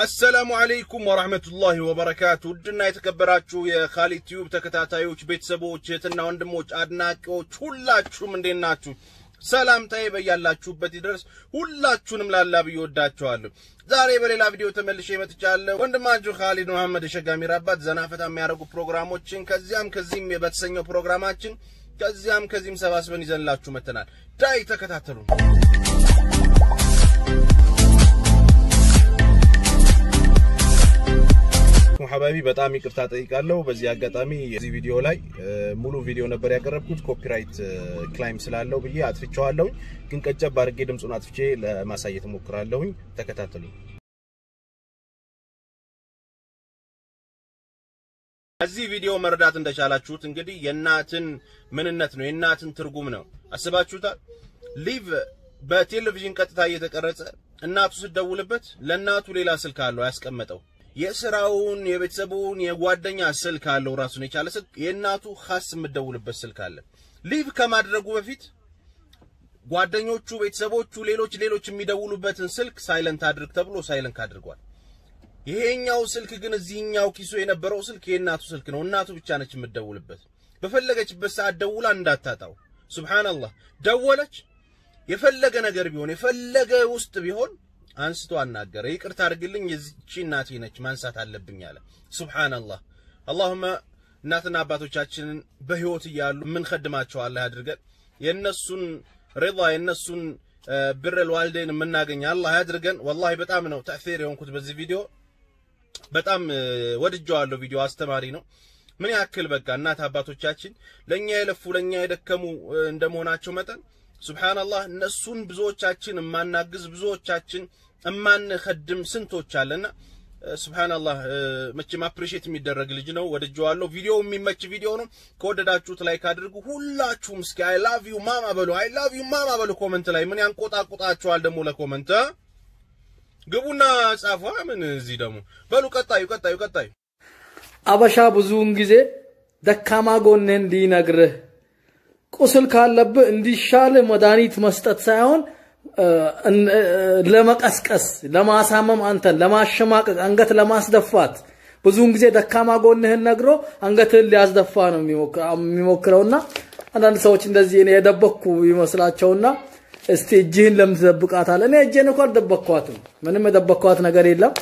السلام عليكم ورحمة الله وبركاته። ውድና የተከበራችሁ የኻሊድ ቲዩብ ተከታታዮች፣ ቤተሰቦች፣ እህትና ወንድሞች፣ አድናቂዎች ሁላችሁም እንዴት ናችሁ? ሰላምታዬ በያላችሁበት ይድረስ። ሁላችሁንም ለአላህ ብዬ ወዳችኋለሁ። ዛሬ በሌላ ቪዲዮ ተመልሼ መጥቻለሁ። ወንድማችሁ ኻሊድ መሐመድ የሸጋሚር አባት ዘና ፈታ የሚያደርጉ ፕሮግራሞችን ከዚያም ከዚህም በተሰኘው ፕሮግራማችን ከዚያም ከዚህም ሰባስበን ይዘንላችሁ መተናል። ዳይ ተከታተሉ። ሀባቢ በጣም ይቅርታ ጠይቃለሁ። በዚህ አጋጣሚ እዚህ ቪዲዮ ላይ ሙሉ ቪዲዮ ነበር ያቀረብኩት copyright claim ስላለው ብዬ አጥፍቼዋለሁኝ። ግን ቀጨብ አድርጌ ድምፁን አጥፍቼ ለማሳየት እሞክራለሁኝ። ተከታተሉ። እዚህ ቪዲዮ መረዳት እንደቻላችሁት እንግዲህ የእናትን ምንነት ነው የእናትን ትርጉም ነው አስባችሁታል። live በቴሌቪዥን ቀጥታ እየተቀረጸ እናቱ ስትደውልበት ለእናቱ ሌላ ስልክ አለው ያስቀመጠው የስራውን የቤተሰቡን የጓደኛ ስልክ አለው ራሱን የቻለ ስልክ የእናቱ ኻስ የምትደውልበት ስልክ አለ። live ከማድረጉ በፊት ጓደኞቹ፣ ቤተሰቦቹ፣ ሌሎች ሌሎች የሚደውሉበትን ስልክ silent አድርግ ተብሎ silent አድርጓል። ይሄኛው ስልክ ግን እዚህኛው ኪሱ የነበረው ስልክ የእናቱ ስልክ ነው። እናቱ ብቻ ነች የምትደውልበት። በፈለገችበት ሰዓት ደውላ እንዳታጣው። ሱብሃንአላህ ደወለች። የፈለገ ነገር ቢሆን የፈለገ ውስጥ ቢሆን አንስቶ አናገረ። ይቅርታ አድርግልኝ የዚቺ እናቴ ነች ማንሳት አለብኝ አለ። ሱብሃንአላህ አላሁመ እናትና አባቶቻችንን በህይወት እያሉ የምንኸድማቸው አላህ ያድርገን። የእነሱን ሪዳ የእነሱን ብረል ዋልዴን የምናገኝ አላህ ያድርገን። ወላሂ በጣም ነው ተእሲር የሆንኩት በዚህ ቪዲዮ። በጣም ወድጀዋለሁ። ቪዲዮ አስተማሪ ነው። ምን ያክል በቃ እናት አባቶቻችን ለኛ የለፉ ለኛ የደከሙ እንደመሆናቸው መጠን ሱብሃንአላህ እነሱን ብዙዎቻችን የማናግዝ ብዙዎቻችን እማንኸድም ስንቶች አለና ሱብሃንአላህ መቼም appreciate የሚደረግ ልጅ ነው። ወድጀዋለሁ። ቪዲዮ የሚመች ቪዲዮ ነው። ከወደዳችሁት like አድርጉ። ሁላችሁም እስኪ I love you mama በሉ፣ I love you mama በሉ comment ላይ። ምን ያንቆጣቁጣችኋል ደግሞ ለ comment ግቡና ጻፉ። ምን እዚህ ደግሞ በሉ። ቀጣዩ ቀጣዩ ቀጣዩ አበሻ ብዙውን ጊዜ ደካማ ጎንህን እንዲነግርህ ቁስል ካለብህ እንዲሻል መድኃኒት መስጠት ሳይሆን ለመቀስቀስ፣ ለማሳመም፣ አንተን ለማሸማቀቅ፣ አንገት ለማስደፋት ብዙውን ጊዜ ደካማ ጎንህን ነግሮ አንገትህን ሊያስደፋ ነው የሚሞክረውና አንዳንድ ሰዎች እንደዚህ እኔ የደበቅኩ ይመስላቸውና እስቲ እጅህን ለምን ትደብቃታለህ? እኔ እጄን እኮ አልደበቅኳትም። ምንም የደበቅኳት ነገር የለም።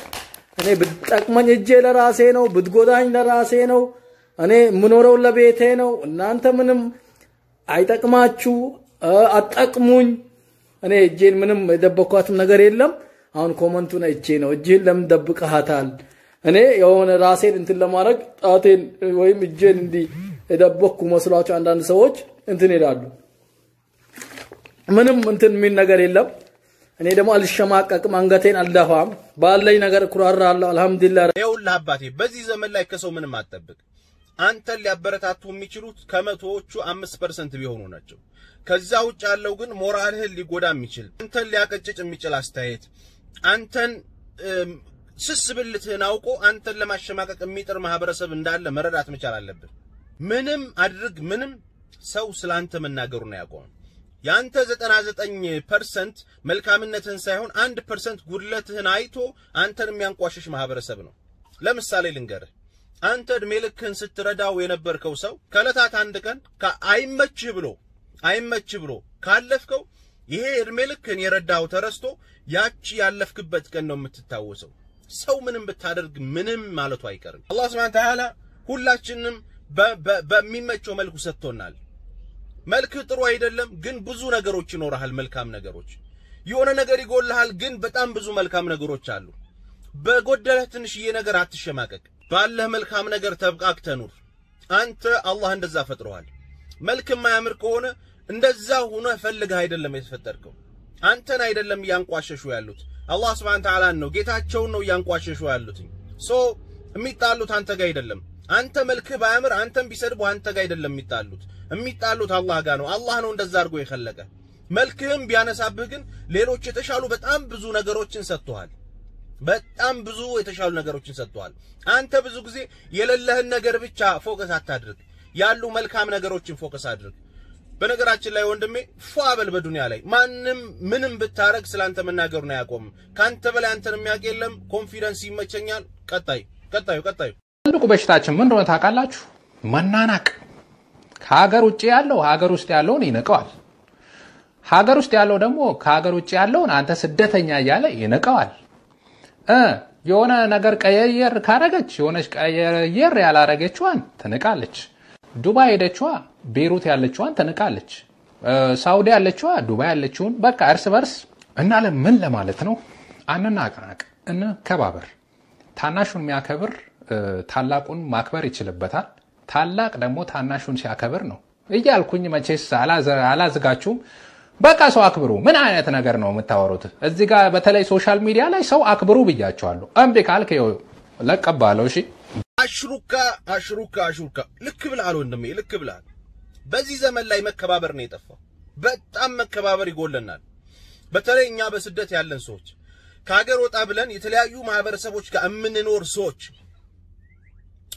እኔ ብትጠቅመኝ እጄ ለራሴ ነው፣ ብትጎዳኝ ለራሴ ነው። እኔ የምኖረው ለቤቴ ነው። እናንተ ምንም አይጠቅማችሁ አትጠቅሙኝ። እኔ እጄን ምንም የደበኳትም ነገር የለም። አሁን comment ኡን እጄ ነው እጅህን ለምን ደብቀሃታል? እኔ የሆነ ራሴን እንትን ለማድረግ ጣቴን ወይም እጄን እንዲህ የደበኩ መስሏቸው አንዳንድ ሰዎች እንትን ይላሉ። ምንም እንትን የሚል ነገር የለም። እኔ ደግሞ አልሸማቀቅም፣ አንገቴን አልደፋም። ባለኝ ነገር እኩራራለሁ። አልሐምዱሊላህ። ይኸውልህ አባቴ በዚህ ዘመን ላይ ከሰው ምንም አትጠብቅ። አንተን ሊያበረታቱ የሚችሉት ከመቶዎቹ አምስት percent ቢሆኑ ናቸው። ከዛ ውጭ ያለው ግን ሞራልህን ሊጎዳ የሚችል አንተን ሊያቀጭጭ የሚችል አስተያየት፣ አንተን ስስ ብልትህን አውቆ አንተን ለማሸማቀቅ የሚጥር ማህበረሰብ እንዳለ መረዳት መቻል አለብን። ምንም አድርግ ምንም ሰው ስለ አንተ መናገሩን አያቆምም። የአንተ 99 percent መልካምነትህን ሳይሆን አንድ percent ጉድለትህን አይቶ አንተን የሚያንቋሽሽ ማህበረሰብ ነው። ለምሳሌ ልንገርህ አንተ እድሜ ልክህን ስትረዳው የነበርከው ሰው ከዕለታት አንድ ቀን አይመችህ ብሎ አይመችህ ብሎ ካለፍከው ይሄ እድሜ ልክህን የረዳው ተረስቶ ያቺ ያለፍክበት ቀን ነው የምትታወሰው። ሰው ምንም ብታደርግ ምንም ማለቱ አይቀርም። አላህ ሱብሓነሁ ወተዓላ ሁላችንም በሚመቸው መልኩ ሰጥቶናል። መልክህ ጥሩ አይደለም፣ ግን ብዙ ነገሮች ይኖርሃል፣ መልካም ነገሮች። የሆነ ነገር ይጎልሃል፣ ግን በጣም ብዙ መልካም ነገሮች አሉ። በጎደለህ ትንሽዬ ነገር አትሸማቀቅ። ባለህ መልካም ነገር ተብቃቅተህ ኑር። አንተ አላህ እንደዛ ፈጥሮሃል። መልክ የማያምር ከሆነ እንደዛ ሆነ ፈልገህ አይደለም የተፈጠርከው። አንተን አይደለም እያንቋሸሹ ያሉት አላህ Subhanahu Ta'ala ነው፣ ጌታቸውን ነው እያንቋሸሹ ያሉት። so የሚጣሉት አንተ ጋር አይደለም። አንተ መልክህ ባያምር አንተን ቢሰድቡ አንተ ጋር አይደለም የሚጣሉት። የሚጣሉት አላህ ጋር ነው። አላህ ነው እንደዛ አድርጎ የፈለገ። መልክህም ቢያነሳብህ ግን ሌሎች የተሻሉ በጣም ብዙ ነገሮችን ሰጥቶሃል። በጣም ብዙ የተሻሉ ነገሮችን ሰጥቷል። አንተ ብዙ ጊዜ የሌለህን ነገር ብቻ focus አታድርግ። ያሉ መልካም ነገሮችን focus አድርግ። በነገራችን ላይ ወንድሜ ፏ በዱንያ ላይ ማንም ምንም ብታረግ ስላንተ መናገሩን አያቆምም። ካንተ በላይ አንተን የሚያውቅ የለም። confidence ይመቸኛል። ቀጣይ ቀጣዩ ቀጣዩ ትልቁ በሽታችን ምን እንደሆነ ታውቃላችሁ? መናናቅ። ከሀገር ውጭ ያለው ሀገር ውስጥ ያለውን ይንቀዋል። ሀገር ውስጥ ያለው ደግሞ ከሀገር ውጭ ያለውን አንተ ስደተኛ እያለ ይንቀዋል። የሆነ ነገር ቀየር ካረገች የሆነች ቀየር ያላረገችዋን ትንቃለች። ዱባይ ሄደችዋ ቤሩት ያለችዋን ትንቃለች። ሳውዲ ያለችዋ ዱባይ ያለችውን በቃ እርስ በርስ እና ምን ለማለት ነው? አንናቅናቅ፣ እንከባበር። ታናሹን የሚያከብር ታላቁን ማክበር ይችልበታል። ታላቅ ደግሞ ታናሹን ሲያከብር ነው እያልኩኝ መቼስ አላዝጋችሁም። በቃ ሰው አክብሩ። ምን አይነት ነገር ነው የምታወሩት? እዚህ ጋር በተለይ social media ላይ ሰው አክብሩ ብያቸዋለሁ። እምቢ ካልክ ይኸው ለቀባለሁ። እሺ አሽሩካ አሽሩካ አሽሩካ ልክ ብልሃል ወንድሜ፣ ልክ ብልሃል። በዚህ ዘመን ላይ መከባበር ነው የጠፋው። በጣም መከባበር ይጎለናል። በተለይ እኛ በስደት ያለን ሰዎች ከሀገር ወጣ ብለን የተለያዩ ማህበረሰቦች ጋር የምንኖር ሰዎች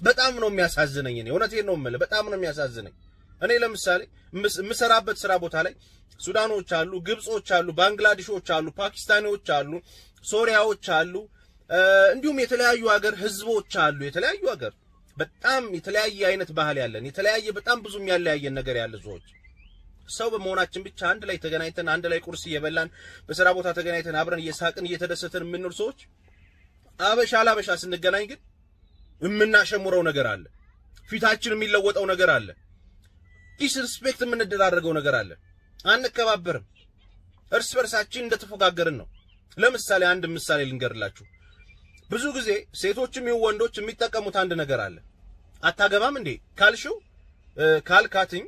በጣም ነው የሚያሳዝነኝ። እኔ እውነቴን ነው የምልህ፣ በጣም ነው የሚያሳዝነኝ። እኔ ለምሳሌ የምሰራበት ስራ ቦታ ላይ ሱዳኖች አሉ፣ ግብጾች አሉ፣ ባንግላዴሾች አሉ፣ ፓኪስታኒዎች አሉ፣ ሶሪያዎች አሉ፣ እንዲሁም የተለያዩ ሀገር ህዝቦች አሉ። የተለያዩ ሀገር በጣም የተለያየ አይነት ባህል ያለን የተለያየ በጣም ብዙ የሚያለያየን ነገር ያለ ሰዎች ሰው በመሆናችን ብቻ አንድ ላይ ተገናኝተን አንድ ላይ ቁርስ እየበላን በስራ ቦታ ተገናኝተን አብረን እየሳቅን እየተደሰትን የምንኖር ሰዎች አበሻ ላበሻ ስንገናኝ ግን የምናሸሙረው ነገር አለ። ፊታችን የሚለወጠው ነገር አለ። disrespect የምንደራረገው ነገር አለ። አንከባበርም። እርስ በርሳችን እንደተፎጋገርን ነው። ለምሳሌ አንድ ምሳሌ ልንገርላችሁ። ብዙ ጊዜ ሴቶችም ይሁን ወንዶች የሚጠቀሙት አንድ ነገር አለ። አታገባም እንዴ ካልሽው ካልካትኝ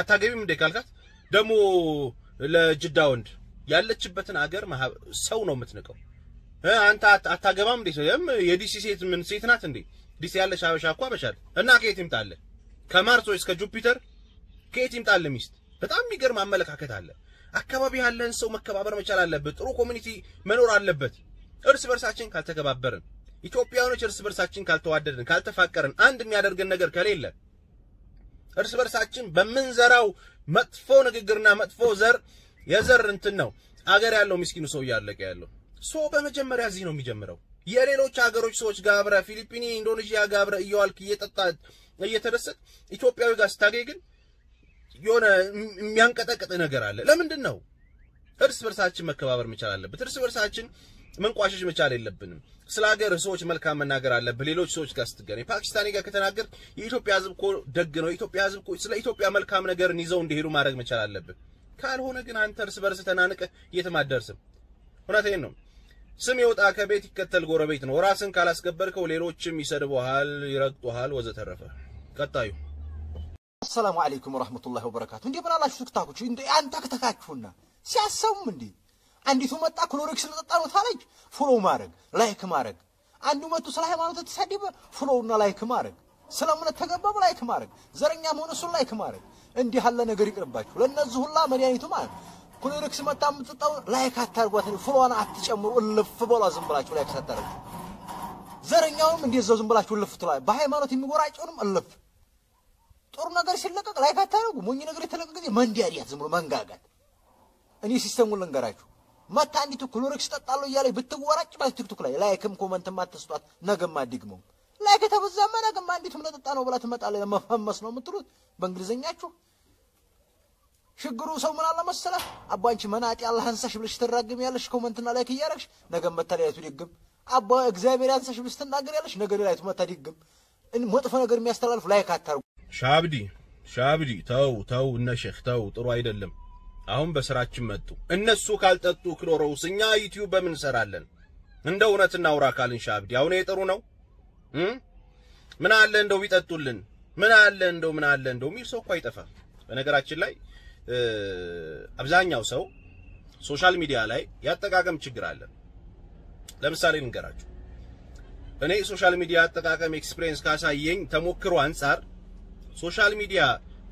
አታገቢም እንዴ ካልካት ደግሞ ለጅዳ ወንድ ያለችበትን አገር ሰው ነው የምትንቀው። አንተ አታገባም እንዴ የዲሲ ሴት ምን ሴት ናት እንዴ? ዲሲ ያለሽ አበሻ እኮ አበሻል እና ከየት ይምጣለ? ከማርስ ወይስ ከጁፒተር ከየት ይምጣለ ሚስት? በጣም የሚገርም አመለካከት አለ። አካባቢ ያለን ሰው መከባበር መቻል አለበት። ጥሩ community መኖር አለበት። እርስ በርሳችን ካልተከባበርን፣ ኢትዮጵያውያኖች እርስ በርሳችን ካልተዋደድን፣ ካልተፋቀርን፣ አንድ የሚያደርገን ነገር ከሌለ እርስ በርሳችን በምንዘራው መጥፎ ንግግርና መጥፎ ዘር የዘር እንትን ነው አገር ያለው ምስኪኑ ሰው እያለቀ ያለው so በመጀመሪያ እዚህ ነው የሚጀምረው። የሌሎች ሀገሮች ሰዎች ጋር አብረህ ፊሊፒኒ፣ ኢንዶኔዥያ ጋር እየዋልክ እየጠጣ እየተደሰት ኢትዮጵያዊ ጋር ስታገኝ ግን የሆነ የሚያንቀጠቅጥ ነገር አለ። ለምንድን ነው? እርስ በርሳችን መከባበር መቻል አለበት። እርስ በርሳችን መንቋሸሽ መቻል የለብንም። ስለ ሀገር ሰዎች መልካም መናገር አለብህ። ሌሎች ሰዎች ጋር ስትገናኝ ፓኪስታኒ ጋር ከተናገር የኢትዮጵያ ሕዝብ እኮ ደግ ነው፣ የኢትዮጵያ ሕዝብ እኮ ስለ ኢትዮጵያ መልካም ነገርን ይዘው እንዲሄዱ ማድረግ መቻል አለብህ። ካልሆነ ግን አንተ እርስ በርስ ተናንቀህ የትም አትደርስም። እውነቴን ነው። ስም የወጣ ከቤት ይከተል ጎረቤት ነው። ራስን ካላስከበርከው ሌሎችም ይሰድቡሃል፣ ይረግጡሃል፣ ወዘተረፈ። ቀጣዩ السلام عليكم ورحمة الله وبركاته። እንዴ ምን አላችሁ ቲክቶኮች? እንዴ አንተክተካችሁና ሲያሰሙም እንዴ አንዲቱ መጣ ክሎሪክስ ልጠጣ ነው ታለች። follow ማድረግ like ማድረግ። አንዱ መጡ ስለ ሃይማኖት ተሳደበ፣ follow ና like ማድረግ። ስለ እምነት ተገባበ፣ like ማድረግ። ዘረኛ መሆን እሱን like ማድረግ። እንዲህ ያለ ነገር ይቅርባችሁ። ለእነዚህ ሁላ መድኃኒቱ ማለት ክሎሪክስ መጣ የምትጠጣው like አታርጓት፣ follow ዋን አትጨምሩ። እልፍ በሏ ዝም ብላችሁ like ሳታረጉ። ዘረኛውም እንደዛው ዝም ብላችሁ እልፍ ትሏል። በሃይማኖት የሚወራጨውንም እልፍ ጥሩ ነገር ሲለቀቅ like አታረጉ። ሞኝ ነገር የተለቀቀ ጊዜ መንዲያዲያት ዝም ብሎ መንጋጋት። እኔ system ኡን ልንገራችሁ። መታ አንዲቱ ክሎሪክስ ጠጣለሁ እያለች ብትወራጭ ማለት ቲክቶክ ላይ like ም comment ም አትስጧት። ነገም አዲግመው like የተበዛማ ነገም አንዲቱም ለጠጣ ነው ብላ ትመጣለች። ለመፈመስ ነው የምትሉት በእንግሊዝኛችሁ። ችግሩ ሰው ምን አለ አባ አንቺ መናጤ አላህ አንሳሽ ብለሽ ትራግም ያለሽ comment ና like እያረግሽ ነገም መታ ሌላይቱ ዲግም አባ እግዚአብሔር አንሳሽ ብለሽ ትናገር ያለሽ ነገ ሌላይቱ መታ ዲግም መጥፎ ነገር የሚያስተላልፍ like አታርጉ። ሻብዲ ሻብዲ ተው ተው፣ እነ ሼክ ተው፣ ጥሩ አይደለም። አሁን በስራችን መጡ። እነሱ ካልጠጡ ክሎሮክስ እኛ ዩቲዩብ በምን እንሰራለን? እንደ እውነት እናውራ ካልን ሻብዲ አሁን የጥሩ ነው። ምን አለ እንደው ቢጠጡልን፣ ምን አለ እንደው ምን አለ እንደው የሚል ሰው እኮ አይጠፋም። በነገራችን ላይ አብዛኛው ሰው social media ላይ ያጠቃቀም ችግር አለ። ለምሳሌ ልንገራችሁ። እኔ social media አጠቃቀም experience ካሳየኝ ተሞክሮ አንጻር social media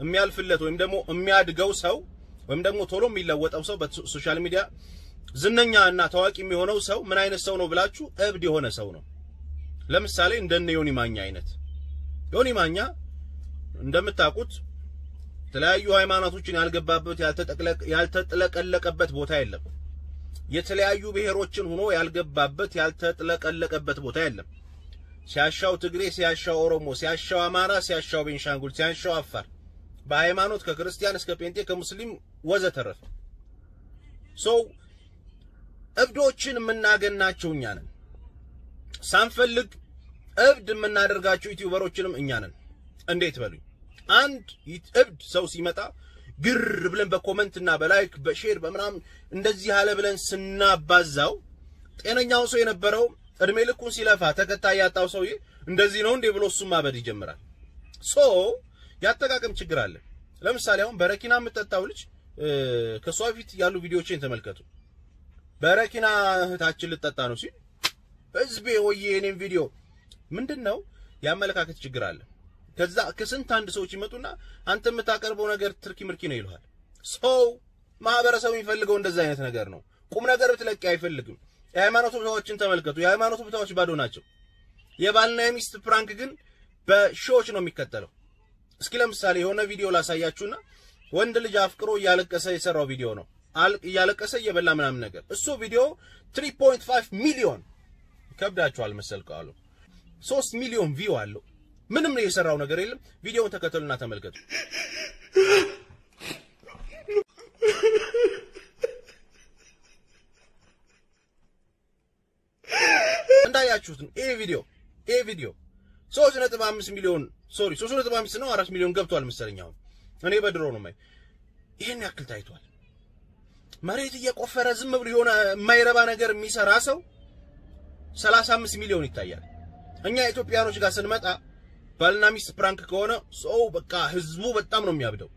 የሚያልፍለት ወይም ደግሞ የሚያድገው ሰው ወይም ደግሞ ቶሎ የሚለወጠው ሰው በ social media ዝነኛ እና ታዋቂ የሚሆነው ሰው ምን አይነት ሰው ነው ብላችሁ እብድ የሆነ ሰው ነው። ለምሳሌ እንደነ ዮኒ ማኛ አይነት። ዮኒ ማኛ እንደምታውቁት የተለያዩ ሃይማኖቶችን ያልገባበት ያልተጥለቀለቀበት ቦታ የለም። የተለያዩ ብሔሮችን ሆኖ ያልገባበት ያልተጥለቀለቀበት ቦታ የለም። ሲያሻው ትግሬ፣ ሲያሻው ኦሮሞ፣ ሲያሻው አማራ፣ ሲያሻው ቤንሻንጉል፣ ሲያሻው አፋር፣ በሃይማኖት ከክርስቲያን እስከ ጴንጤ ከሙስሊም ወዘተረፈ ሰው እብዶችን የምናገናቸው እኛ ነን። ሳንፈልግ እብድ የምናደርጋቸው YouTuber ኦችንም እኛ ነን። እንዴት በሉኝ። አንድ እብድ ሰው ሲመጣ ግር ብለን በኮመንትና በላይክ በሼር በምናምን እንደዚህ ያለ ብለን ስናባዛው ጤነኛው ሰው የነበረው እድሜ ልኩን ሲለፋ ተከታይ ያጣው ሰውዬ እንደዚህ ነው እንዴ ብሎ እሱም ማበድ ይጀምራል። so ያጠቃቀም ችግር አለ። ለምሳሌ አሁን በረኪና የምትጠጣው ልጅ ከሷ በፊት ያሉ ቪዲዮዎችን ተመልከቱ። በረኪና እህታችን ልጠጣ ነው ሲል ህዝቤ ሆዬ የኔም ቪዲዮ ምንድን ነው የአመለካከት ችግር አለ። ከዛ ከስንት አንድ ሰዎች ይመጡና አንተ የምታቀርበው ነገር ትርኪ ምርኪ ነው ይልሃል። ሰው ማህበረሰቡ የሚፈልገው እንደዛ አይነት ነገር ነው። ቁም ነገር ብትለቂ አይፈልግም። የሃይማኖት ቦታዎችን ተመልከቱ። የሃይማኖት ቦታዎች ባዶ ናቸው። የባልና የሚስት prank ግን በሺዎች ነው የሚከተለው። እስኪ ለምሳሌ የሆነ ቪዲዮ ላሳያችሁና ወንድ ልጅ አፍቅሮ እያለቀሰ የሰራው ቪዲዮ ነው። እያለቀሰ እየበላ ምናምን ነገር እሱ ቪዲዮ 3.5 ሚሊዮን ይከብዳችኋል መሰል ቃሉ 3 ሚሊዮን ቪው አለው። ምንም ነው የሰራው ነገር የለም። ቪዲዮውን ተከተሉና ተመልከቱ። እንዳያችሁት ይሄ ቪዲዮ ይሄ ቪዲዮ 3.5 ሚሊዮን sorry 3.5 ነው 4 ሚሊዮን ገብቷል መሰለኝ። አሁን እኔ በድሮ ነው ማይ ይሄን ያክል ታይቷል። መሬት እየቆፈረ ዝም ብሎ የሆነ የማይረባ ነገር የሚሰራ ሰው 35 ሚሊዮን ይታያል። እኛ ኢትዮጵያኖች ጋር ስንመጣ ባልና ሚስት prank ከሆነ ሰው በቃ ህዝቡ በጣም ነው የሚያብደው።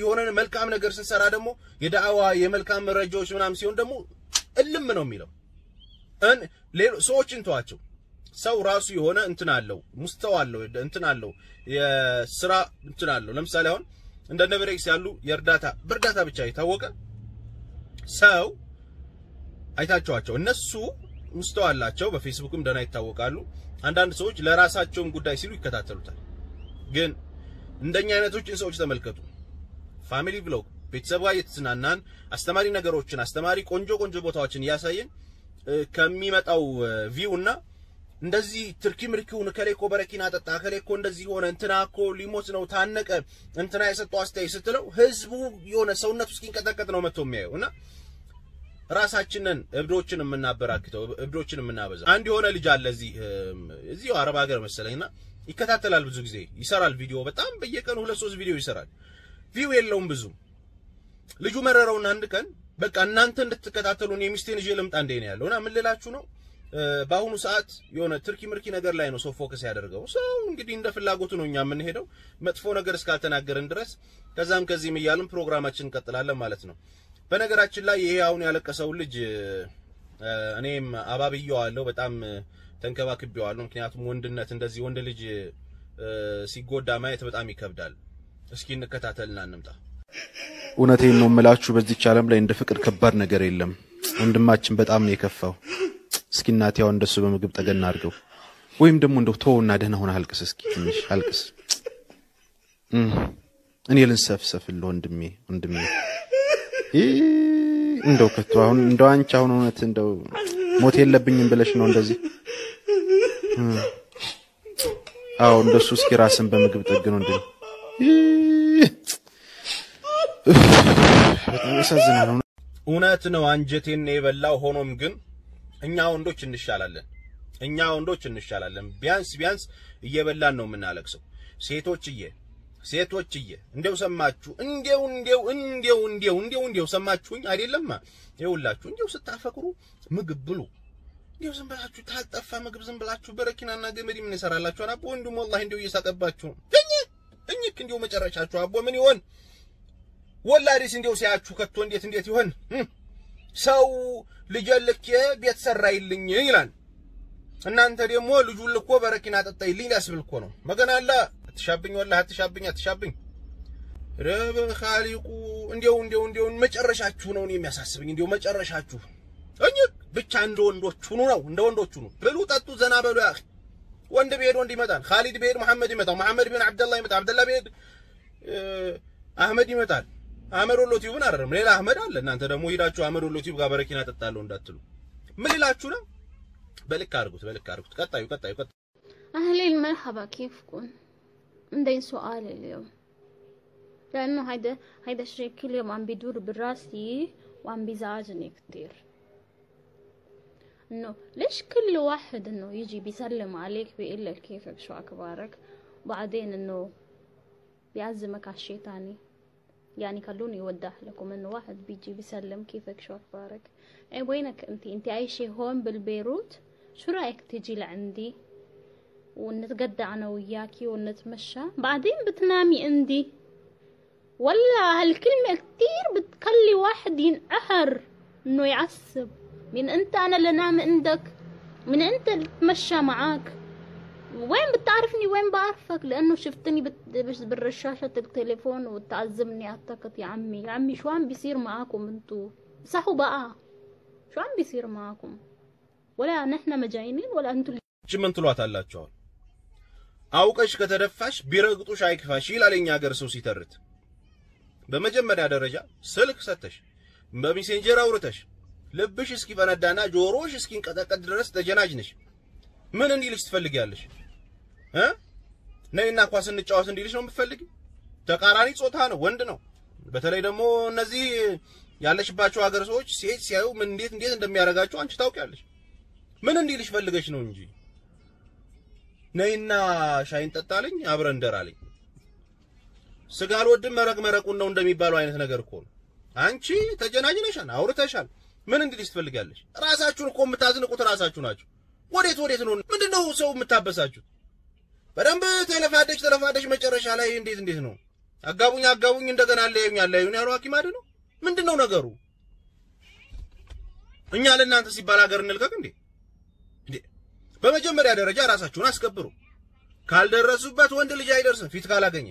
የሆነ መልካም ነገር ስንሰራ ደግሞ የዳዕዋ የመልካም መረጃዎች ምናምን ሲሆን ደግሞ እልም ነው የሚለው። ሰዎችን ተዋቸው። ሰው ራሱ የሆነ እንትን አለው ሙስተዋ አለው እንትን አለው የስራ እንትን አለው። ለምሳሌ አሁን እንደ ነበሬክስ ያሉ የእርዳታ በእርዳታ ብቻ የታወቀ ሰው አይታቸዋቸው እነሱ ሙስተዋ አላቸው። በፌስቡክም ደህና ይታወቃሉ። አንዳንድ ሰዎች ለራሳቸውም ጉዳይ ሲሉ ይከታተሉታል። ግን እንደኛ አይነቶችን ሰዎች ተመልከቱ። family vlog ቤተሰብ ጋር እየተዝናናን አስተማሪ ነገሮችን አስተማሪ ቆንጆ ቆንጆ ቦታዎችን እያሳየን ከሚመጣው ቪው እና እንደዚህ ትርኪ ምርኪውን እከሌ እኮ በረኪና ጠጣ፣ እከሌ እኮ እንደዚህ ሆነ፣ እንትና እኮ ሊሞት ነው ታነቀ፣ እንትና የሰጠው አስተያየት ስትለው ህዝቡ የሆነ ሰውነቱ እስኪንቀጠቀጥ ነው መጥቶ የሚያየው እና ራሳችንን እብዶችን የምናበራክተው እብዶችን የምናበዛው። አንድ የሆነ ልጅ አለ እዚህ እዚሁ አረብ ሀገር መሰለኝና ይከታተላል፣ ብዙ ጊዜ ይሰራል ቪዲዮ፣ በጣም በየቀኑ ሁለት ሶስት ቪዲዮ ይሰራል። view የለውም ብዙ። ልጁ መረረውና አንድ ቀን በቃ እናንተ እንድትከታተሉን የሚስቴን ይዤ ልምጣ እንዴ ነው ያለውና ምን ልላችሁ ነው በአሁኑ ሰዓት የሆነ ትርኪ ምርኪ ነገር ላይ ነው ሰው focus ያደርገው። ሰው እንግዲህ እንደ ፍላጎቱ ነው እኛ የምንሄደው መጥፎ ነገር እስካልተናገርን ድረስ ከዛም ከዚህም እያልን ፕሮግራማችን እንቀጥላለን ማለት ነው። በነገራችን ላይ ይሄ አሁን ያለቀሰውን ልጅ እኔም አባብየዋለሁ፣ በጣም ተንከባክቤዋለሁ። ምክንያቱም ወንድነት እንደዚህ ወንድ ልጅ ሲጎዳ ማየት በጣም ይከብዳል። እስኪ እንከታተልና እንምጣ። እውነቴን ነው የምላችሁ፣ በዚች ዓለም ላይ እንደ ፍቅር ከባድ ነገር የለም። ወንድማችን በጣም ነው የከፋው። እስኪ እናቴ ያው እንደሱ በምግብ ጠገና አድርገው ወይም ደግሞ እንደው ተወውና ደህና ሆነ አልቅስ፣ እስኪ ትንሽ አልቅስ። እኔ ልንሰፍሰፍልህ ወንድሜ ወንድሜ እንደው ከቶ አሁን እንደው አንቺ አሁን እውነት እንደው ሞት የለብኝም ብለሽ ነው እንደዚህ? አዎ እንደሱ እስኪ ራስን በምግብ በጣም ያሳዝናል። እውነት ነው አንጀቴን የበላው። ሆኖም ግን እኛ ወንዶች እንሻላለን፣ እኛ ወንዶች እንሻላለን። ቢያንስ ቢያንስ እየበላን ነው የምናለቅሰው። ሴቶችዬ ሴቶችዬ እንደው ሰማችሁ? እንደው እንደው እንደው እንደው እንደው እንደው ሰማችሁኝ አይደለም? ይኸውላችሁ እንደው ስታፈቅሩ ምግብ ብሉ። እንደው ዝም ብላችሁ ታልጠፋ ምግብ ዝም ብላችሁ በረኪናና ገመድ ምን ይሰራላችኋል? አቦ እንደውም ወላሂ እንደው እየሳቀባችሁ እኝ እኝክ እንደው መጨረሻችሁ አቦ ምን ይሆን? ወላዲስ እንደው ሲያችሁ ከቶ እንዴት እንዴት ይሆን? ሰው ልጄን ቤት ሰራይልኝ ይላል። እናንተ ደግሞ ልጁን ልኮ በረኪና ጠጣይልኝ ሊያስብል እኮ ነው። መገና አለ አትሻብኝ፣ ወላሂ አትሻብኝ፣ አትሻብኝ። ረብ ኻሊቁ እንዲው እንዲው እንዲው መጨረሻችሁ ነው እኔ የሚያሳስብኝ። እንዲው መጨረሻችሁ እኝ ብቻ እንደ ወንዶች ሁኑ ነው፣ እንደ ወንዶች ሁኑ። ብሉ፣ ጠጡ፣ ዘና በሉ። ያ ወንድ ቢሄድ ወንድ ይመጣል። ኻሊድ ቢሄድ መሐመድ ይመጣል። መሐመድ ቢሄድ አብደላ ይመጣል። አብደላህ ቢሄድ አህመድ ይመጣል። አህመድ ወሎ ቲዩብን አይደለም ሌላ አህመድ አለ። እናንተ ደግሞ ሂዳችሁ አህመድ ወሎ ቲዩብ ጋር በረኪና ጠጣለሁ እንዳትሉ። ምን ልላችሁ ነው? በልክ አድርጉት፣ በልክ አድርጉት። ቀጣዩ ቀጣዩ ቀጣዩ أهلين مرحبا كيفكن عندي سؤال اليوم. لأنه هيدا هيدا الشيء كل يوم عم بيدور براسي وعم بيزعجني كتير. إنه ليش كل واحد إنه يجي بيسلم عليك بيقول لك كيفك شو أخبارك؟ وبعدين إنه بيعزمك على الشيء تاني. يعني خلوني يوضح لكم إنه واحد بيجي بيسلم كيفك شو أخبارك؟ إيه وينك أنتي؟ أنتي عايشة هون بالبيروت؟ شو رأيك تيجي لعندي؟ ونتغدى أنا وياكي ونتمشى بعدين بتنامي عندي ولا هالكلمة كتير بتخلي واحد ينقهر إنه يعصب من أنت أنا اللي نام عندك من أنت اللي اتمشى معاك وين بتعرفني وين بعرفك لأنه شفتني بت- بس بالرشاشة التليفون وتعذبني أعتقد يا عمي يا عمي شو عم بيصير معاكم انتو صحوا بقى شو عم بيصير معاكم ولا نحن مجانين ولا انتو اللي እቺ ምን ትሏታላችሁ? አሁን አውቀሽ ከተደፋሽ ቢረግጡሽ አይክፋሽ ይላል የኛ ሀገር ሰው ሲተርት። በመጀመሪያ ደረጃ ስልክ ሰተሽ በ Messenger አውርተሽ ልብሽ እስኪፈነዳና ጆሮሽ እስኪንቀጠቀጥ ድረስ ተጀናጅነሽ። ምን እንዲልሽ ትፈልጊያለሽ እ ነይና ኳስ እንጫወት እንዲልሽ ነው የምትፈልጊ? ተቃራኒ ጾታ ነው፣ ወንድ ነው። በተለይ ደግሞ እነዚህ ያለሽባቸው ሀገር ሰዎች ሴት ሲያዩ ምን እንዴት እንዴት እንደሚያደርጋቸው አንቺ ታውቂያለሽ። ምን እንዲልሽ ፈልገሽ ነው እንጂ ነይና ሻይን ጠጣልኝ አብረን እንደራልኝ። ስጋ አልወድም መረቅ መረቁን ነው እንደሚባለው አይነት ነገር እኮ ነው። አንቺ ተጀናጅነሻል፣ አውርተሻል። ምን እንዲልሽ ትፈልጋለሽ? ራሳችሁን እኮ የምታዝንቁት ራሳችሁ ናችሁ። ወዴት ወዴት ነው? ምንድነው ሰው የምታበሳችሁት? በደንብ ተለፋደሽ ተለፋደሽ መጨረሻ ላይ እንዴት እንዴት ነው አጋቡኝ አጋቡኝ እንደገና አለያዩኝ አለያዩኝ ያለው ሐኪም አይደል ነው? ምንድነው ነገሩ? እኛ ለእናንተ ሲባል ሀገር እንልቀቅ? እንዴ በመጀመሪያ ደረጃ ራሳችሁን አስከብሩ። ካልደረሱበት ወንድ ልጅ አይደርስም ፊት ካላገኘ።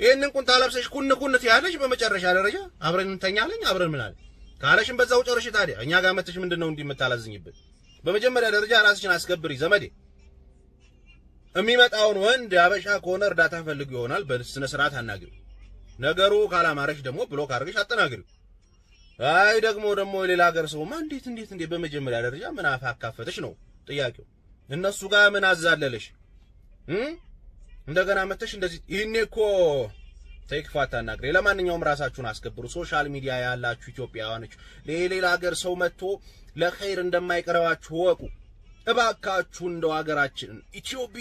ይህንን ቁንታ ለብሰሽ ኩን ኩን ትያለሽ። በመጨረሻ ደረጃ አብረን እንተኛለኝ አብረን ምን አለ ካለሽም በዛው ጨርሽ። ታዲያ እኛ ጋር መተሽ ምንድነው እንዲህ የምታላዝኝብን? በመጀመሪያ ደረጃ ራስሽን አስከብሪ ዘመዴ። የሚመጣውን ወንድ አበሻ ከሆነ እርዳታ ፈልግ ይሆናል። በስነ ስርዓት አናግሪው። ነገሩ ካላማረሽ ደግሞ ብሎክ አድርገሽ አጠናግሪው። አይ ደግሞ ደግሞ የሌላ ሀገር ሰውማ እንዴት እንዴት እንዴት በመጀመሪያ ደረጃ ምን አፍ አካፈተሽ ነው ጥያቄው። እነሱ ጋር ምን አዛለለሽ እንደገና መተሽ እንደዚህ ይህኔ እኮ ተይክፋ አታናግሪ። ለማንኛውም ራሳችሁን አስከብሩ። social media ያላችሁ ኢትዮጵያውያኖች ለሌላ ሀገር ሰው መጥቶ ለ خير እንደማይቀርባችሁ ወቁ እባካችሁ። እንደው ሀገራችንን ኢትዮጵ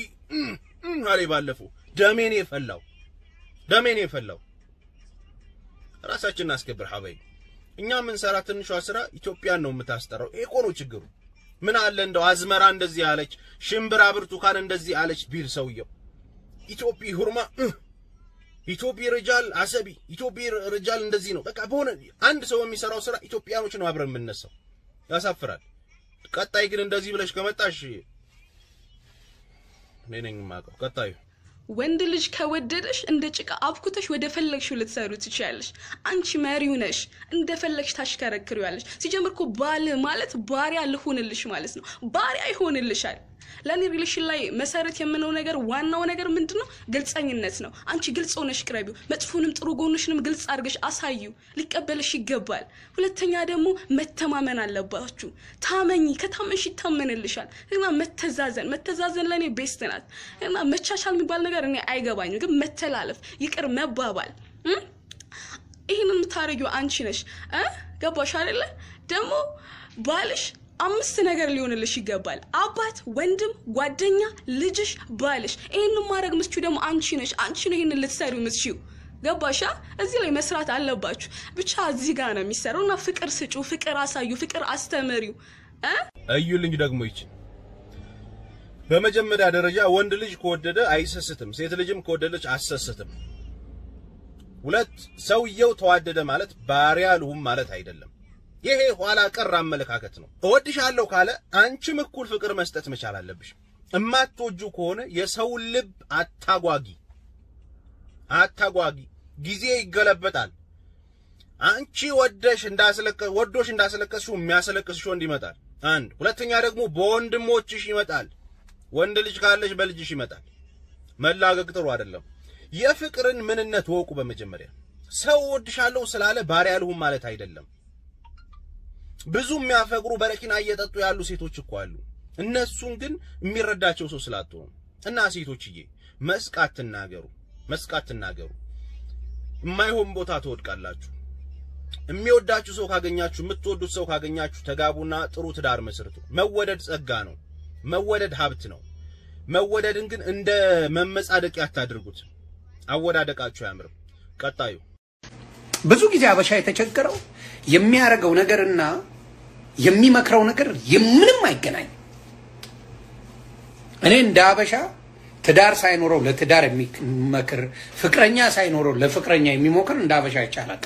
አለ ባለፈው ደሜን የፈላው ደሜን የፈላው ራሳችንን አስከብር ሀበይ እኛ የምንሰራ ትንሿ ስራ ኢትዮጵያን ነው የምታስጠራው። እኮ ነው ችግሩ። ምን አለ እንደው አዝመራ እንደዚህ አለች፣ ሽምብራ ብርቱካን እንደዚህ አለች ቢል ሰውየው ኢትዮጵ ሁርማ ኢትዮጵ ርጃል አሰቢ ኢትዮጵ ርጃል እንደዚህ ነው። በቃ በሆነ አንድ ሰው የሚሰራው ስራ ኢትዮጵያኖች ነው አብረን የምንነሳው። ያሳፍራል። ቀጣይ ግን እንደዚህ ብለሽ ከመጣሽ እኔ ነኝ የማውቀው። ቀጣዩ ወንድ ልጅ ከወደደሽ እንደ ጭቃ አብኩተሽ ወደ ፈለግሽው ልትሰሩ ትችያለሽ። አንቺ መሪው ነሽ፣ እንደፈለግሽ ታሽከረክሪዋለሽ። ሲጀምር እኮ ባል ማለት ባሪያ ልሆንልሽ ማለት ነው። ባሪያ ይሆንልሻል። ለእኔ relation ላይ መሰረት የምነው ነገር ዋናው ነገር ምንድን ነው? ግልጸኝነት ነው። አንቺ ግልጽ ሆነሽ ቅረቢው። መጥፎንም ጥሩ ጎንሽንም ግልጽ አድርገሽ አሳዩ። ሊቀበልሽ ይገባል። ሁለተኛ ደግሞ መተማመን አለባችሁ። ታመኝ። ከታመንሽ ይታመንልሻል። እና መተዛዘን መተዛዘን ለእኔ ቤስት ናት። እና መቻቻል የሚባል ነገር እኔ አይገባኝም፣ ግን መተላለፍ፣ ይቅር መባባል? ይህንን የምታደርጊው አንቺ ነሽ ገባሽ አይደለ? ደግሞ ባልሽ አምስት ነገር ሊሆንልሽ ይገባል። አባት፣ ወንድም፣ ጓደኛ፣ ልጅሽ፣ ባልሽ። ይህንን ማድረግ ምስቺው ደግሞ አንቺ ነሽ። አንቺ ነው ይህንን ልትሰሪው ምስቺው። ገባሻ? እዚህ ላይ መስራት አለባችሁ። ብቻ እዚህ ጋር ነው የሚሰራው እና ፍቅር ስጩ፣ ፍቅር አሳዩ፣ ፍቅር አስተምሪው እዩልኝ ደግሞ ይች በመጀመሪያ ደረጃ ወንድ ልጅ ከወደደ አይሰስትም፣ ሴት ልጅም ከወደደች አትሰስትም። ሁለት ሰውየው ተዋደደ ማለት ባሪያ ልሁም ማለት አይደለም። ይሄ ኋላ ቀር አመለካከት ነው። እወድሻለሁ ካለ አንቺም እኩል ፍቅር መስጠት መቻል አለብሽ። እማትወጁ ከሆነ የሰውን ልብ አታጓጊ አታጓጊ። ጊዜ ይገለበጣል። አንቺ ወደሽ እንዳስለቀ ወዶሽ እንዳስለቀስሽው የሚያስለቅስሽ ወንድ ይመጣል። አንድ ሁለተኛ ደግሞ በወንድሞችሽ ይመጣል። ወንድ ልጅ ካለሽ በልጅሽ ይመጣል። መላገግ ጥሩ አይደለም። የፍቅርን ምንነት ወቁ። በመጀመሪያ ሰው ወድሻለሁ ስላለ ባሪያ ልሁን ማለት አይደለም። ብዙ የሚያፈቅሩ በረኪና እየጠጡ ያሉ ሴቶች እኮ አሉ። እነሱን ግን የሚረዳቸው ሰው ስላጡ ነው። እና ሴቶችዬ መስቅ አትናገሩ፣ መስቅ አትናገሩ። የማይሆን ቦታ ትወድቃላችሁ። የሚወዳችሁ ሰው ካገኛችሁ፣ የምትወዱት ሰው ካገኛችሁ ተጋቡና ጥሩ ትዳር መስርቱ። መወደድ ጸጋ ነው። መወደድ ሀብት ነው። መወደድን ግን እንደ መመጻደቂያ አታድርጉት። አወዳደቃችሁ አያምርም። ቀጣዩ ብዙ ጊዜ አበሻ የተቸገረው የሚያደርገው ነገርና የሚመክረው ነገር ምንም አይገናኝም። እኔ እንደ አበሻ ትዳር ሳይኖረው ለትዳር የሚመክር ፍቅረኛ ሳይኖረው ለፍቅረኛ የሚመክር እንደ አበሻ ይቻላል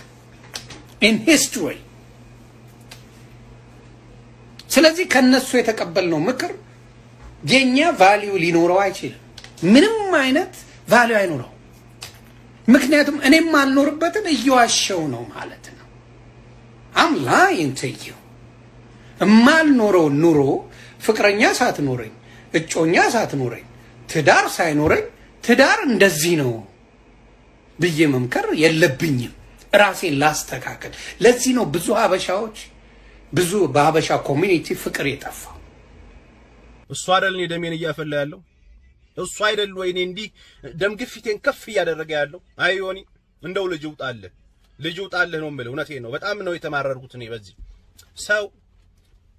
in history። ስለዚህ ከነሱ የተቀበልነው ምክር የኛ value ሊኖረው አይችልም። ምንም አይነት value አይኖረው። ምክንያቱም እኔም አልኖርበትን እየዋሸው ነው ማለት ነው። I'm lying to you እማልኖረው ኑሮ ፍቅረኛ ሳትኖረኝ እጮኛ ሳትኖረኝ ትዳር ሳይኖረኝ ትዳር እንደዚህ ነው ብዬ መምከር የለብኝም። ራሴን ላስተካከል። ለዚህ ነው ብዙ ሀበሻዎች ብዙ በሀበሻ community ፍቅር የጠፋው። እሱ አይደል እኔ ደሜን እያፈላ ያለው እሱ አይደል ወይ እኔ እንዲህ ደም ግፊቴን ከፍ እያደረገ ያለው? አይ ዮኒ እንደው ልጅ ውጣልህ ልጅ ውጣልህ ነው የምልህ። እውነቴን ነው። በጣም ነው የተማረርኩት እኔ በዚህ ሰው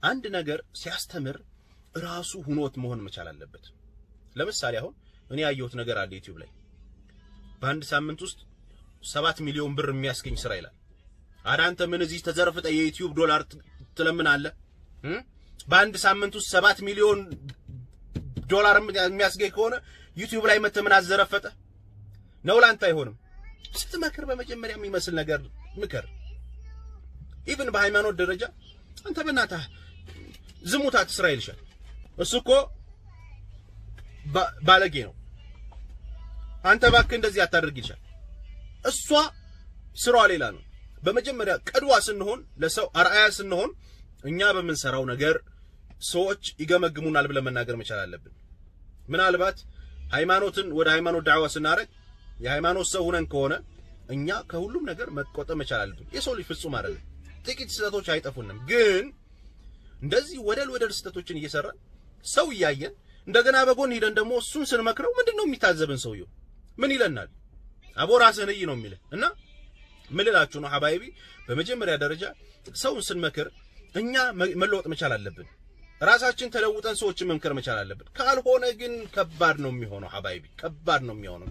አንድ ነገር ሲያስተምር ራሱ ሁኖት መሆን መቻል አለበት። ለምሳሌ አሁን እኔ ያየሁት ነገር አለ ዩቲዩብ ላይ በአንድ ሳምንት ውስጥ ሰባት ሚሊዮን ብር የሚያስገኝ ስራ ይላል። አረ አንተ ምን እዚህ ተዘርፍጠ የዩቲዩብ ዶላር ትለምናለህ? በአንድ ሳምንት ውስጥ ሰባት ሚሊዮን ዶላር የሚያስገኝ ከሆነ ዩቲዩብ ላይ መተህ ምን አዘረፈጠ ነው? ላንተ አይሆንም። ስትመክር በመጀመሪያ የሚመስል ነገር ምከር። even በሃይማኖት ደረጃ አንተ በእናትህ ዝሙት አትስራ ይልሻል። እሱ እኮ ባለጌ ነው። አንተ እባክህ እንደዚህ አታደርግ ይልሻል። እሷ ስሯ ሌላ ነው። በመጀመሪያ ቀድዋ ስንሆን ለሰው አርአያ ስንሆን እኛ በምንሰራው ነገር ሰዎች ይገመግሙናል ብለን መናገር መቻል አለብን። ምናልባት ሃይማኖትን ወደ ሃይማኖት ዳዕዋ ስናደርግ የሃይማኖት ሰው ሁነን ከሆነ እኛ ከሁሉም ነገር መቆጠብ መቻል አለብን። የሰው ልጅ ፍጹም አይደለም። ጥቂት ስህተቶች አይጠፉንም። ግን እንደዚህ ወደል ወደል ስህተቶችን እየሰራን ሰው እያየን እንደገና በጎን ሄደን ደግሞ እሱን ስንመክረው ምንድን ነው የሚታዘብን? ሰውየው ምን ይለናል? አቦ ራስህን እይ ነው የሚልህ እና ምን ልላችሁ ነው ሐባይቢ፣ በመጀመሪያ ደረጃ ሰውን ስንመክር እኛ መለወጥ መቻል አለብን። ራሳችን ተለውጠን ሰዎችን መምከር መቻል አለብን። ካልሆነ ግን ከባድ ነው የሚሆነው ሐባይቢ፣ ከባድ ነው የሚሆነው።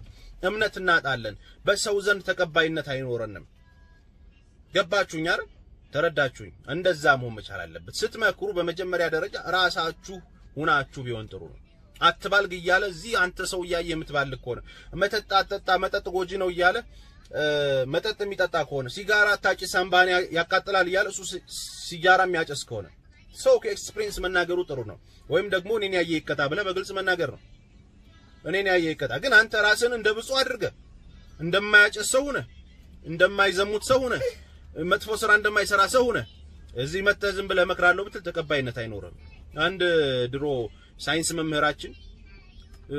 እምነት እናጣለን። በሰው ዘንድ ተቀባይነት አይኖረንም። ገባችሁኝ አይደል? ተረዳችሁኝ? እንደዛ መሆን መቻል አለበት። ስትመክሩ በመጀመሪያ ደረጃ ራሳችሁ ሁናችሁ ቢሆን ጥሩ ነው። አትባልግ እያለ እዚህ አንተ ሰው እያየ የምትባልግ ከሆነ መጠጥ አጠጣ መጠጥ ጎጂ ነው እያለ መጠጥ የሚጠጣ ከሆነ ሲጋራ አታጭስ ሳምባን ያቃጥላል እያለ እሱ ሲጋራ የሚያጨስ ከሆነ ሰው ከ experience መናገሩ ጥሩ ነው። ወይም ደግሞ እኔን ያየ ይቀጣ ብለህ በግልጽ መናገር ነው። እኔን ያየ ይቀጣ። ግን አንተ ራስን እንደ ብፁዕ አድርገህ እንደማያጨስ ሰው ሁነህ እንደማይዘሙት ሰው ሁነህ መጥፎ ስራ እንደማይሰራ ሰው ሁነህ እዚህ መጥተህ ዝም ብለህ እመክራለሁ ብትል ተቀባይነት አይኖርም። አንድ ድሮ ሳይንስ መምህራችን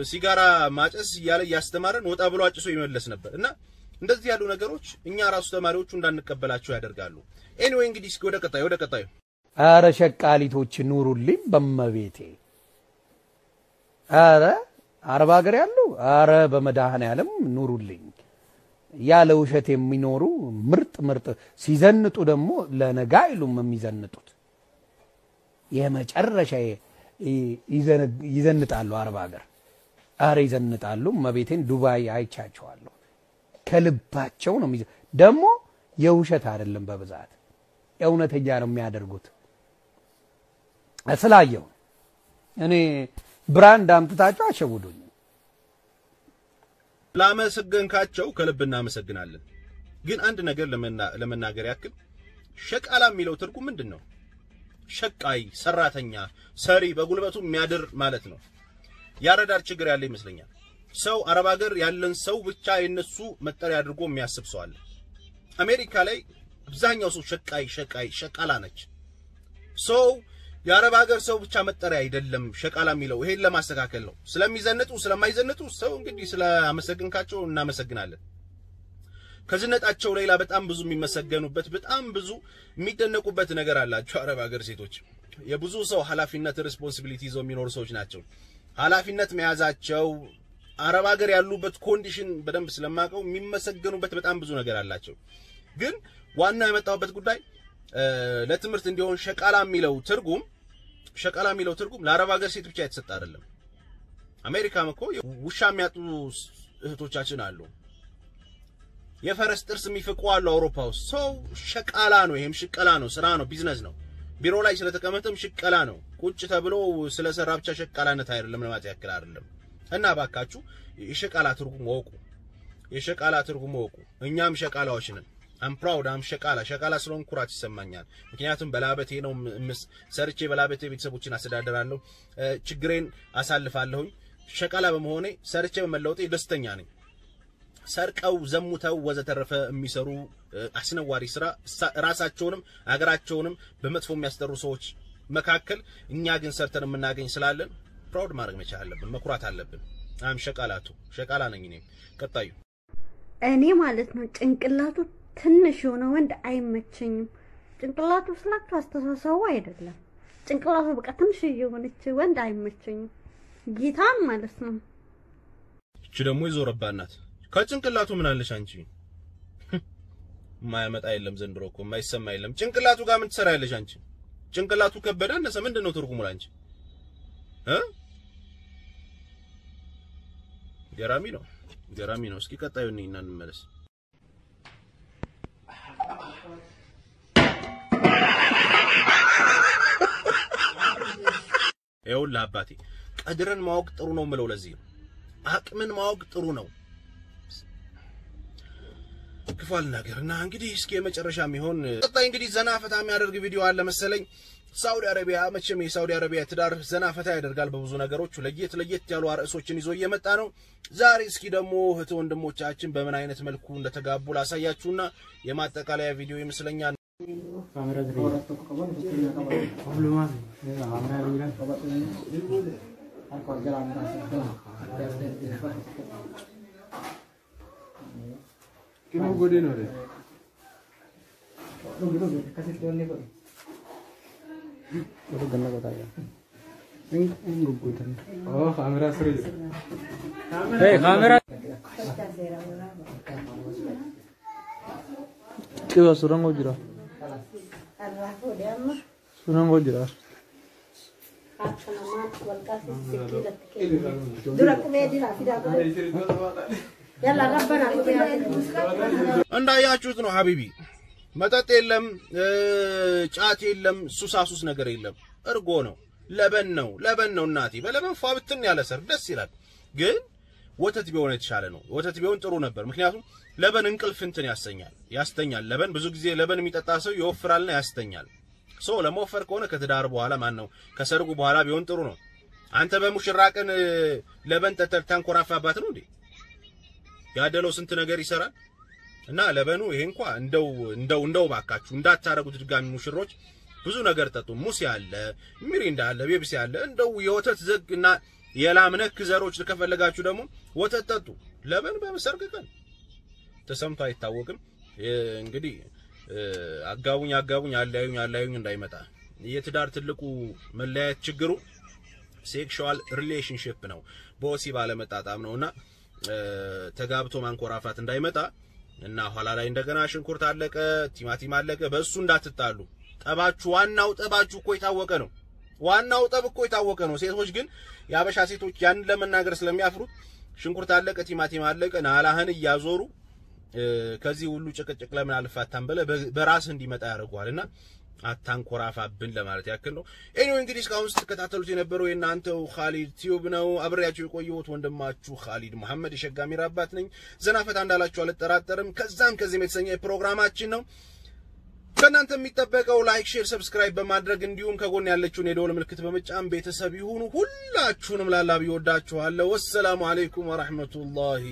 ሲጋራ ማጨስ እያለ እያስተማረን ወጣ ብሎ አጭሶ ይመለስ ነበር እና እንደዚህ ያሉ ነገሮች እኛ ራሱ ተማሪዎቹ እንዳንቀበላቸው ያደርጋሉ። anyway እንግዲህ ወደ ቀጣዩ ወደ ቀጣዩ አረ ሸቃሊቶች ኑሩልኝ በመቤቴ። አረ አረብ ሀገር ያሉ አረ በመድኃኔዓለም ኑሩልኝ። ያለ ውሸት የሚኖሩ ምርጥ ምርጥ ሲዘንጡ ደግሞ ለነጋ አይሉም የሚዘንጡት የመጨረሻ ይዘንጣሉ። አረብ ሀገር አረ ይዘንጣሉ። መቤቴን ዱባይ አይቻቸዋለሁ። ከልባቸው ነው ደግሞ የውሸት አይደለም፣ በብዛት የእውነተኛ ነው የሚያደርጉት። ስላየው እኔ ብራንድ አምጥታቸው አሸውዱኝ። ላመሰገንካቸው ከልብ እናመሰግናለን። ግን አንድ ነገር ለመናገር ያክል ሸቃላ የሚለው ትርጉም ምንድን ነው? ሸቃይ፣ ሰራተኛ፣ ሰሪ፣ በጉልበቱ የሚያድር ማለት ነው። ያረዳድ ችግር ያለ ይመስለኛል። ሰው አረብ ሀገር ያለን ሰው ብቻ የነሱ መጠሪያ አድርጎ የሚያስብ ሰው አለ። አሜሪካ ላይ አብዛኛው ሰው ሸቃይ፣ ሸቃይ፣ ሸቃላ ነች። ሰው የአረብ ሀገር ሰው ብቻ መጠሪያ አይደለም ሸቃላ የሚለው ይሄን ለማስተካከል ነው። ስለሚዘንጡ ስለማይዘንጡ ሰው እንግዲህ ስላመሰግንካቸው እናመሰግናለን። ከዝነጣቸው ሌላ በጣም ብዙ የሚመሰገኑበት በጣም ብዙ የሚደነቁበት ነገር አላቸው። አረብ ሀገር ሴቶች የብዙ ሰው ኃላፊነት responsibility ይዘው የሚኖሩ ሰዎች ናቸው። ኃላፊነት መያዛቸው አረብ ሀገር ያሉበት condition በደንብ ስለማውቀው የሚመሰገኑበት በጣም ብዙ ነገር አላቸው። ግን ዋና የመጣሁበት ጉዳይ ለትምህርት እንዲሆን ሸቃላ የሚለው ትርጉም ሸቃላ የሚለው ትርጉም ለአረብ ሀገር ሴት ብቻ የተሰጠ አይደለም። አሜሪካም እኮ ውሻ የሚያጥቡ እህቶቻችን አሉ። የፈረስ ጥርስ የሚፍቁ አሉ አውሮፓ ውስጥ። ሰው ሸቃላ ነው። ይሄም ሽቀላ ነው፣ ስራ ነው፣ ቢዝነስ ነው። ቢሮ ላይ ስለተቀመጠም ሽቀላ ነው። ቁጭ ተብሎ ስለሰራ ብቻ ሸቃላነት አይደለም ለማለት ያክል አይደለም። እና ባካችሁ የሸቃላ ትርጉም ወቁ፣ የሸቃላ ትርጉም ወቁ። እኛም ሸቃላዎች ነን። I'm proud I'm ሸቃላ ሸቃላ ስለሆን ኩራት ይሰማኛል። ምክንያቱም በላበቴ ነው ሰርቼ በላበቴ ቤተሰቦችን አስተዳደራለሁ፣ ችግሬን አሳልፋለሁኝ። ሸቃላ በመሆኔ ሰርቼ በመለወጤ ደስተኛ ነኝ። ሰርቀው ዘሙተው ወዘተረፈ የሚሰሩ አስነዋሪ ስራ ራሳቸውንም አገራቸውንም በመጥፎ የሚያስጠሩ ሰዎች መካከል እኛ ግን ሰርተን የምናገኝ ስላለን proud ማድረግ መቻል አለብን፣ መኩራት አለብን። I'm ሸቃላ too ሸቃላ ነኝ እኔ። ቀጣዩ እኔ ማለት ነው ጭንቅላቱ ትንሽ የሆነ ወንድ አይመቸኝም። ጭንቅላቱ ስላችሁ አስተሳሰቡ አይደለም። ጭንቅላቱ በቃ ትንሽ የሆነች ወንድ አይመቸኝም። ጌታን ማለት ነው። እቺ ደግሞ የዞረባት ናት። ከጭንቅላቱ ምን አለሽ አንቺ? የማያመጣ የለም ዘንድሮ እኮ የማይሰማ የለም። ጭንቅላቱ ጋር ምን ትሰሪያለሽ አንቺ? ጭንቅላቱ ከበደ አነሰ ምንድን ነው ትርጉሙ ላንቺ ገራሚ ነው ገራሚ ነው። እስኪ ቀጣዩ እና እንመለስ። ይኸውልህ አባቴ ቀድርን ማወቅ ጥሩ ነው የምለው ለዚህ ነው። አቅምን ማወቅ ጥሩ ነው። ክፉ አልናገር እና እንግዲህ እስኪ የመጨረሻ የሚሆን ቀጣይ እንግዲህ ዘና ፈታ የሚያደርግ ቪዲዮ አለ መሰለኝ። ሳውዲ አረቢያ መቼም የሳውዲ አረቢያ ትዳር ዘና ፈታ ያደርጋል በብዙ ነገሮች። ለየት ለየት ያሉ ርዕሶችን ይዞ እየመጣ ነው። ዛሬ እስኪ ደግሞ እህት ወንድሞቻችን በምን አይነት መልኩ እንደተጋቡ ላሳያችሁና የማጠቃለያ ቪዲዮ ይመስለኛል። Tiene un godin ore. Look, look, kasi tolne ko. Look, ganna ko tayo. Ing ing look ko tan. Oh, camera sorry. Hey, camera. क्यों सुरंग जिरा सुरंग जिरा दुरक में जिरा फिर आप እንዳያችሁት ነው ሀቢቢ፣ መጠጥ የለም፣ ጫት የለም፣ ሱሳሱስ ነገር የለም። እርጎ ነው፣ ለበን ነው፣ ለበን ነው። እናቴ በለበን ፏ ብትን ያለ ሰርግ ደስ ይላል። ግን ወተት ቢሆን የተሻለ ነው። ወተት ቢሆን ጥሩ ነበር። ምክንያቱም ለበን እንቅልፍ እንትን ያሰኛል፣ ያስተኛል። ለበን ብዙ ጊዜ ለበን የሚጠጣ ሰው ይወፍራልና ያስተኛል። ሶ ለመወፈር ከሆነ ከትዳር በኋላ ማን ነው ከሰርጉ በኋላ ቢሆን ጥሩ ነው። አንተ በሙሽራ ቀን ለበን ጠጥተህ ታንኮራፋባት ነው እንዴ? ያደለው ስንት ነገር ይሰራል። እና ለበኑ ይሄ እንኳ እንደው እንደው እንደው ባካችሁ እንዳታረጉት ድጋሚ ሙሽሮች ብዙ ነገር ጠጡ። ሙሴ አለ፣ ሚሪንዳ አለ፣ ቤብሲ አለ። እንደው የወተት ዘግ እና የላም ዘሮች ከፈለጋችሁ ደግሞ ወተት ጠጡ። ለበን በሰርግ ቀን ተሰምቶ አይታወቅም። እንግዲህ አጋቡኝ አጋቡኝ አለያዩኝ አለያዩኝ እንዳይመጣ የትዳር ትልቁ መለያየት ችግሩ sexual relationship ነው፣ በወሲብ አለመጣጣም ነውና ተጋብቶ ማንኮራፋት እንዳይመጣ እና ኋላ ላይ እንደገና ሽንኩርት አለቀ፣ ቲማቲም አለቀ፣ በእሱ እንዳትጣሉ። ጠባችሁ ዋናው ጠባችሁ እኮ የታወቀ ነው። ዋናው ጠብ እኮ የታወቀ ነው። ሴቶች ግን የአበሻ ሴቶች ያንን ለመናገር ስለሚያፍሩት ሽንኩርት አለቀ፣ ቲማቲም አለቀ ናላህን እያዞሩ ከዚህ ሁሉ ጭቅጭቅ ለምን አልፋታም ብለህ በራስህ እንዲመጣ ያደርገዋልና አታንኮራፋብን ለማለት ያክል ነው። anyway እንግዲህ እስካሁን ስትከታተሉት የነበረው የእናንተው ኻሊድ ቲዩብ ነው። አብሬያችሁ የቆየሁት ወንድማችሁ ኻሊድ መሐመድ የሸጋሚር አባት ነኝ። ዘና ፈታ እንዳላችሁ አልጠራጠርም። ከዛም ከዚህም የተሰኘ ፕሮግራማችን ነው። ከእናንተ የሚጠበቀው like፣ share፣ subscribe በማድረግ እንዲሁም ከጎን ያለችውን የደወል ምልክት በመጫን ቤተሰብ ይሁኑ። ሁላችሁንም ላላህ ብዬ እወዳችኋለሁ። والسلام عليكم ورحمة الله